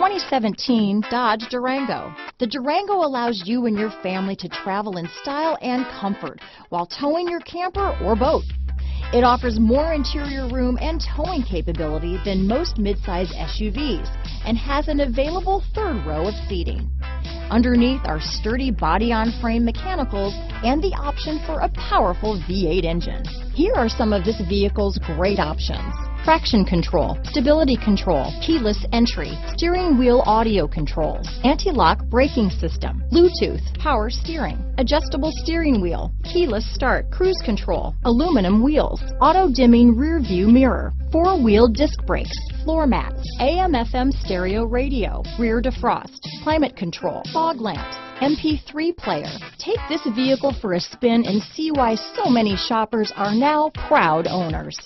2017 Dodge Durango. The Durango allows you and your family to travel in style and comfort while towing your camper or boat. It offers more interior room and towing capability than most midsize SUVs and has an available third row of seating. Underneath are sturdy body-on-frame mechanicals and the option for a powerful V8 engine. Here are some of this vehicle's great options traction control, stability control, keyless entry, steering wheel audio controls, anti-lock braking system, Bluetooth, power steering, adjustable steering wheel, keyless start, cruise control, aluminum wheels, auto dimming rear view mirror, four wheel disc brakes, floor mats, AM FM stereo radio, rear defrost, climate control, fog lamps, MP3 player. Take this vehicle for a spin and see why so many shoppers are now proud owners.